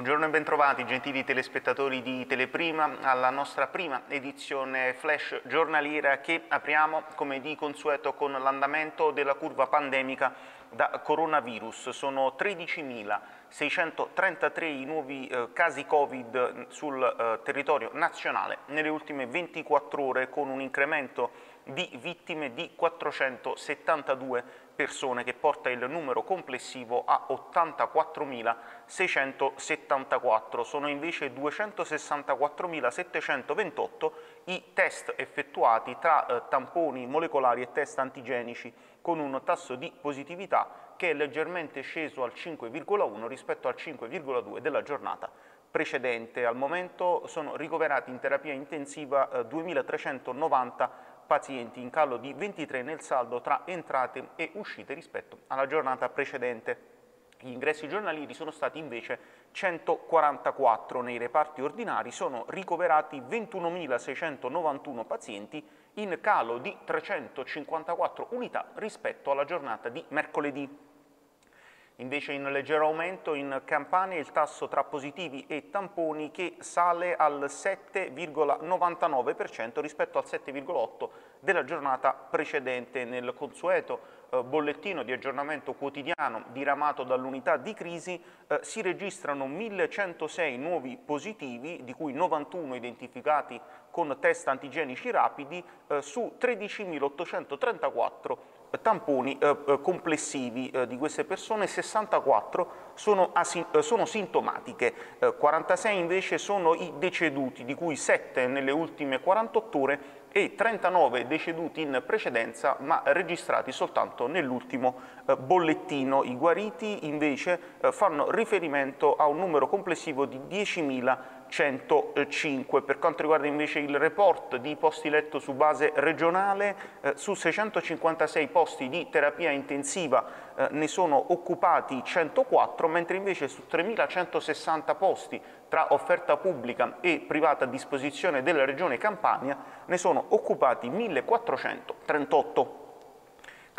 Buongiorno e bentrovati gentili telespettatori di Teleprima alla nostra prima edizione flash giornaliera che apriamo come di consueto con l'andamento della curva pandemica da coronavirus. Sono 13.633 i nuovi eh, casi Covid sul eh, territorio nazionale nelle ultime 24 ore con un incremento di vittime di 472 persone che porta il numero complessivo a 84.674. Sono invece 264.728 i test effettuati tra eh, tamponi molecolari e test antigenici con un tasso di positività che è leggermente sceso al 5,1 rispetto al 5,2 della giornata precedente. Al momento sono ricoverati in terapia intensiva eh, 2.390 pazienti, in calo di 23 nel saldo tra entrate e uscite rispetto alla giornata precedente. Gli ingressi giornalieri sono stati invece 144 nei reparti ordinari, sono ricoverati 21.691 pazienti in calo di 354 unità rispetto alla giornata di mercoledì. Invece in leggero aumento in Campania il tasso tra positivi e tamponi che sale al 7,99% rispetto al 7,8% della giornata precedente. Nel consueto eh, bollettino di aggiornamento quotidiano diramato dall'unità di crisi eh, si registrano 1106 nuovi positivi, di cui 91 identificati con test antigenici rapidi, eh, su 13.834 tamponi eh, eh, complessivi eh, di queste persone, 64 sono, eh, sono sintomatiche, 46 eh, invece sono i deceduti, di cui 7 nelle ultime 48 ore e 39 deceduti in precedenza ma registrati soltanto nell'ultimo eh, bollettino. I guariti invece eh, fanno riferimento a un numero complessivo di 10.105. Per quanto riguarda invece il report di posti letto su base regionale, eh, su 656 posti di terapia intensiva eh, ne sono occupati 104, mentre invece su 3.160 posti tra offerta pubblica e privata a disposizione della Regione Campania ne sono occupati 1438.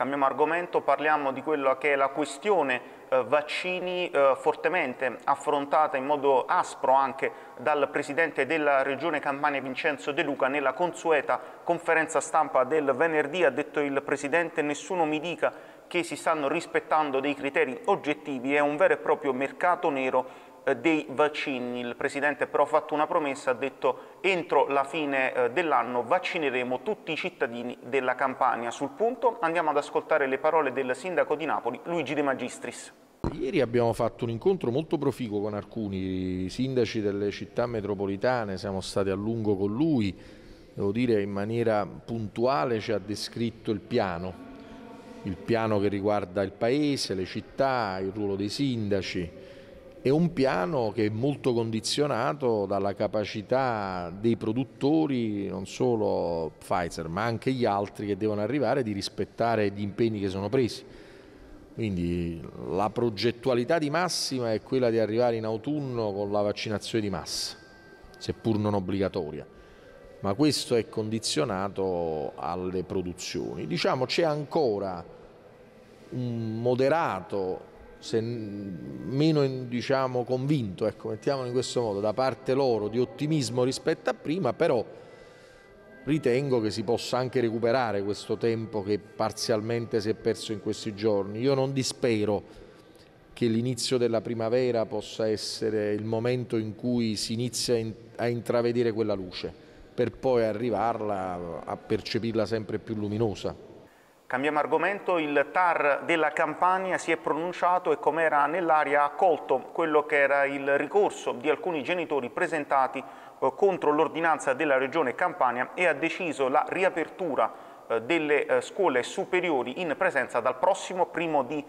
Cambiamo argomento, parliamo di quello che è la questione eh, vaccini eh, fortemente affrontata in modo aspro anche dal Presidente della Regione Campania Vincenzo De Luca nella consueta conferenza stampa del venerdì. Ha detto il Presidente nessuno mi dica che si stanno rispettando dei criteri oggettivi, è un vero e proprio mercato nero dei vaccini. Il Presidente però ha fatto una promessa, ha detto entro la fine eh, dell'anno vaccineremo tutti i cittadini della Campania. Sul punto andiamo ad ascoltare le parole del Sindaco di Napoli, Luigi De Magistris. Ieri abbiamo fatto un incontro molto proficuo con alcuni sindaci delle città metropolitane, siamo stati a lungo con lui, devo dire in maniera puntuale ci ha descritto il piano il piano che riguarda il paese, le città, il ruolo dei sindaci. È un piano che è molto condizionato dalla capacità dei produttori, non solo Pfizer, ma anche gli altri che devono arrivare di rispettare gli impegni che sono presi. Quindi la progettualità di massima è quella di arrivare in autunno con la vaccinazione di massa, seppur non obbligatoria ma questo è condizionato alle produzioni. Diciamo c'è ancora un moderato, se meno diciamo, convinto, ecco, mettiamolo in questo modo, da parte loro di ottimismo rispetto a prima, però ritengo che si possa anche recuperare questo tempo che parzialmente si è perso in questi giorni. Io non dispero che l'inizio della primavera possa essere il momento in cui si inizia a intravedere quella luce per poi arrivarla a percepirla sempre più luminosa. Cambiamo argomento, il TAR della Campania si è pronunciato e come era nell'aria ha accolto quello che era il ricorso di alcuni genitori presentati eh, contro l'ordinanza della Regione Campania e ha deciso la riapertura eh, delle eh, scuole superiori in presenza dal prossimo primo di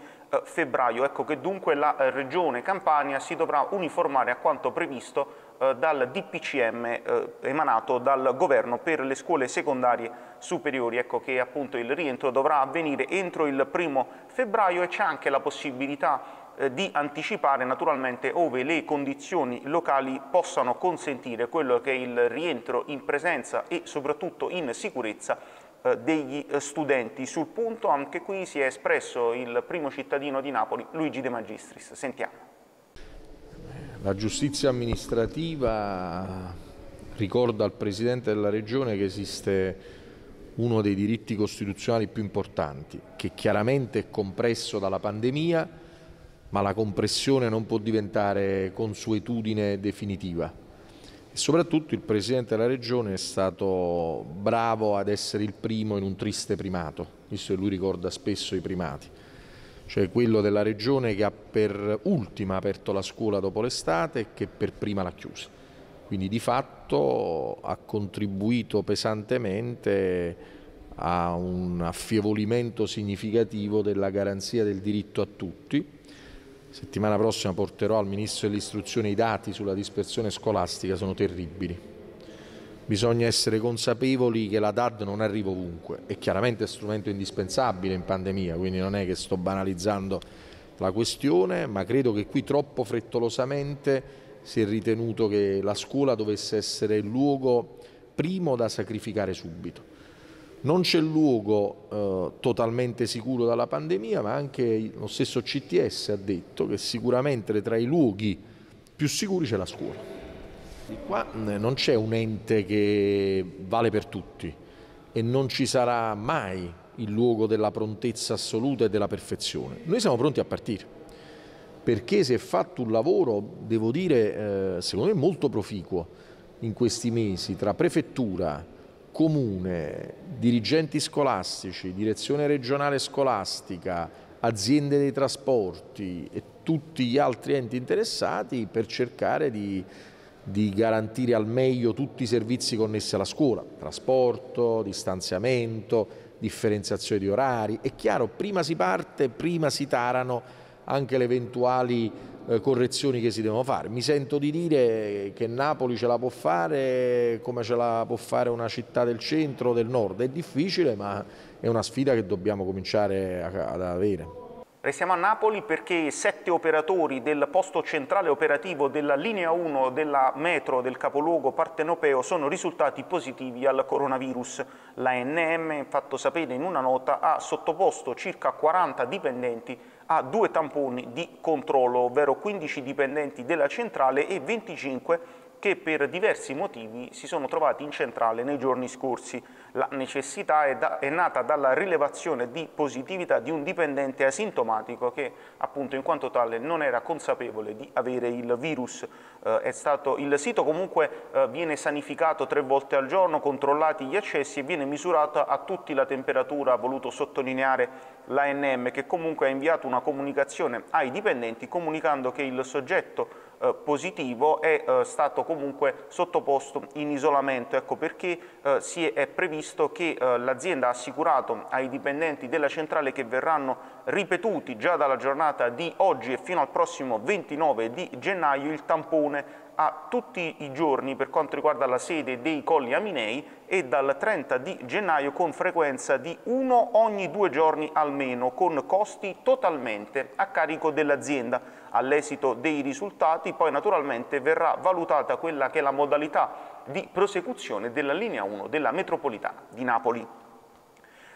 febbraio. Ecco che dunque la Regione Campania si dovrà uniformare a quanto previsto dal DPCM eh, emanato dal governo per le scuole secondarie superiori. Ecco che appunto il rientro dovrà avvenire entro il primo febbraio e c'è anche la possibilità eh, di anticipare naturalmente ove le condizioni locali possano consentire quello che è il rientro in presenza e soprattutto in sicurezza eh, degli studenti. Sul punto anche qui si è espresso il primo cittadino di Napoli, Luigi De Magistris. Sentiamo La giustizia amministrativa ricorda al Presidente della Regione che esiste uno dei diritti costituzionali più importanti, che chiaramente è compresso dalla pandemia, ma la compressione non può diventare consuetudine definitiva. E soprattutto il Presidente della Regione è stato bravo ad essere il primo in un triste primato, visto che lui ricorda spesso i primati cioè quello della regione che ha per ultima aperto la scuola dopo l'estate e che per prima l'ha chiusa. Quindi di fatto ha contribuito pesantemente a un affievolimento significativo della garanzia del diritto a tutti. Settimana prossima porterò al Ministro dell'Istruzione i dati sulla dispersione scolastica, sono terribili bisogna essere consapevoli che la DAD non arriva ovunque, è chiaramente strumento indispensabile in pandemia, quindi non è che sto banalizzando la questione, ma credo che qui troppo frettolosamente si è ritenuto che la scuola dovesse essere il luogo primo da sacrificare subito. Non c'è luogo eh, totalmente sicuro dalla pandemia, ma anche lo stesso CTS ha detto che sicuramente tra i luoghi più sicuri c'è la scuola. Qua non c'è un ente che vale per tutti e non ci sarà mai il luogo della prontezza assoluta e della perfezione. Noi siamo pronti a partire perché si è fatto un lavoro, devo dire, eh, secondo me molto proficuo in questi mesi tra prefettura, comune, dirigenti scolastici, direzione regionale scolastica, aziende dei trasporti e tutti gli altri enti interessati per cercare di di garantire al meglio tutti i servizi connessi alla scuola, trasporto, distanziamento, differenziazione di orari. È chiaro, prima si parte, prima si tarano anche le eventuali eh, correzioni che si devono fare. Mi sento di dire che Napoli ce la può fare come ce la può fare una città del centro o del nord. È difficile, ma è una sfida che dobbiamo cominciare ad avere. Restiamo a Napoli perché sette operatori del posto centrale operativo della linea 1 della metro del capoluogo partenopeo sono risultati positivi al coronavirus. La NM, fatto sapere in una nota, ha sottoposto circa 40 dipendenti a due tamponi di controllo, ovvero 15 dipendenti della centrale e 25 che per diversi motivi si sono trovati in centrale nei giorni scorsi. La necessità è, da, è, nata dalla rilevazione di positività di un dipendente asintomatico che appunto in quanto tale non era consapevole di avere il virus. Eh, stato, il sito comunque eh, viene sanificato tre volte al giorno, controllati gli accessi e viene misurata a tutti la temperatura, ha voluto sottolineare l'ANM che comunque ha inviato una comunicazione ai dipendenti comunicando che il soggetto eh, positivo è eh, stato comunque sottoposto in isolamento, ecco perché eh, si è previsto che eh, l'azienda ha assicurato ai dipendenti della centrale che verranno ripetuti già dalla giornata di oggi e fino al prossimo 29 di gennaio il tampone a tutti i giorni per quanto riguarda la sede dei Colli Aminei e dal 30 di gennaio con frequenza di uno ogni due giorni almeno, con costi totalmente a carico dell'azienda. All'esito dei risultati poi naturalmente verrà valutata quella che è la modalità di prosecuzione della linea 1 della metropolitana di Napoli.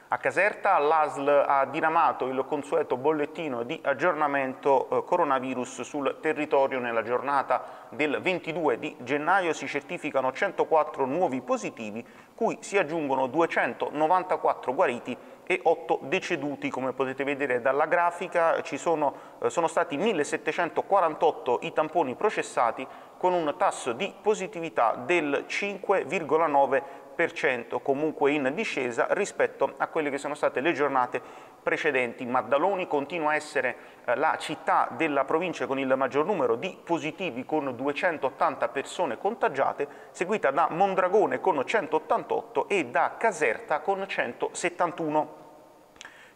A Caserta l'ASL ha diramato il consueto bollettino di aggiornamento eh, coronavirus sul territorio. Nella giornata del 22 di gennaio si certificano 104 nuovi positivi cui si aggiungono 294 guariti e 8 deceduti. Come potete vedere dalla grafica sono, eh, sono stati 1748 i tamponi processati con un tasso di positività del 5,9% comunque in discesa rispetto a quelle che sono state le giornate precedenti. Maddaloni continua a essere eh, la città della provincia con il maggior numero di positivi con 280 persone contagiate, seguita da Mondragone con 188 e da Caserta con 171.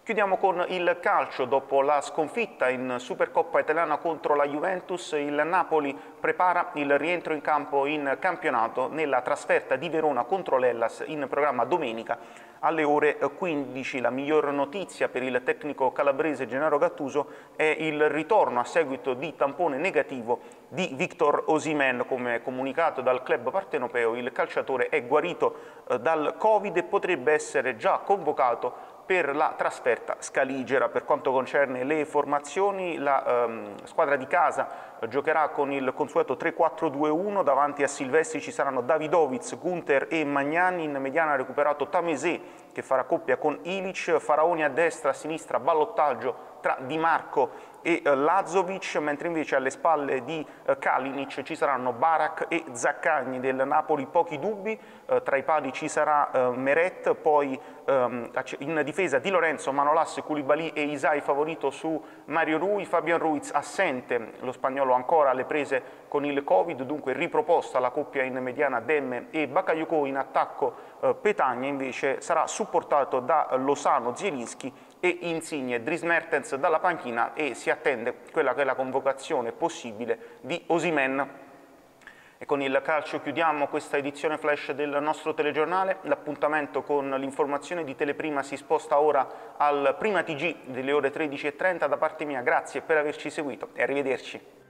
Chiudiamo con il calcio, dopo la sconfitta in Supercoppa italiana contro la Juventus, il Napoli prepara il rientro in campo in campionato nella trasferta di Verona contro l'Ellas in programma domenica alle ore 15. La miglior notizia per il tecnico calabrese Gennaro Gattuso è il ritorno a seguito di tampone negativo di Victor Osimen, come comunicato dal club partenopeo il calciatore è guarito eh, dal Covid e potrebbe essere già convocato per la trasferta scaligera. Per quanto concerne le formazioni, la ehm, squadra di casa giocherà con il consueto 3-4-2-1, davanti a Silvestri. Ci saranno Davidovic, Gunther e Magnani, in mediana ha recuperato Tamesè che farà coppia con Ilic, Faraoni a destra, a sinistra, ballottaggio tra Di Marco e eh, Lazovic, mentre invece alle spalle di eh, Kalinic ci saranno Barak e Zaccagni del Napoli, pochi dubbi, eh, tra i pali ci sarà Meret, poi ehm, in difesa Di Lorenzo, Manolas, Koulibaly e Isai favorito su Mario Rui, Fabian Ruiz assente, lo spagnolo ancora alle prese con il Covid, dunque riproposta la coppia in mediana Demme e Bakayoko in attacco Petagna invece sarà supportato da Losano, Zielinski e Insigne, Dries Mertens dalla panchina e si attende quella che è la convocazione possibile di Osimen. E con il calcio chiudiamo questa edizione flash del nostro telegiornale. L'appuntamento con l'informazione di Teleprima si sposta ora al prima TG delle ore 13.30. Da parte mia grazie per averci seguito e arrivederci.